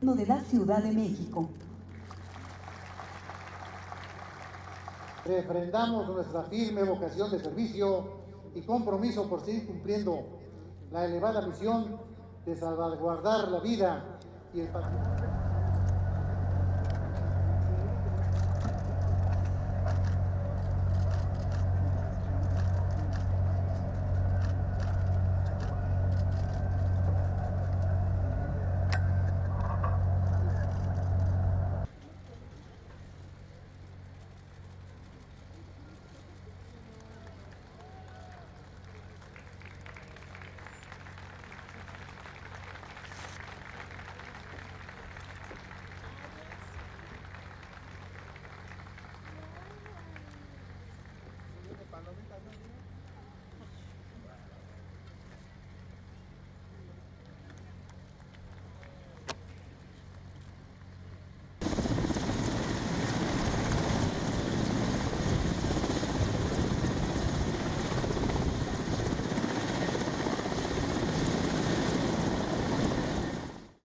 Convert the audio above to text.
De la Ciudad de México. Refrendamos nuestra firme vocación de servicio y compromiso por seguir cumpliendo la elevada misión de salvaguardar la vida y el patrimonio.